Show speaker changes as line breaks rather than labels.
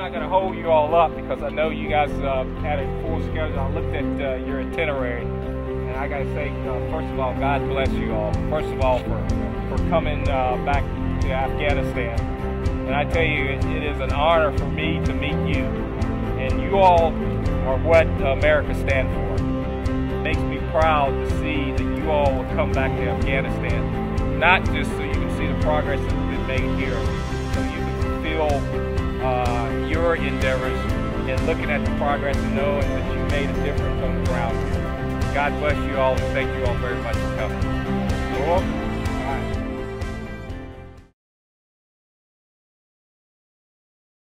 not going to hold you all up because I know you guys uh, had a full schedule. I looked at uh, your itinerary, and I got to say, uh, first of all, God bless you all. First of all, for for coming uh, back to Afghanistan, and I tell you, it, it is an honor for me to meet you, and you all are what America stands for. It makes me proud to see that you all will come back to Afghanistan, not just so you can see the progress that's been made here, endeavors and looking at the progress and knowing that you made a difference on the ground. God bless you all and thank you all very much for coming.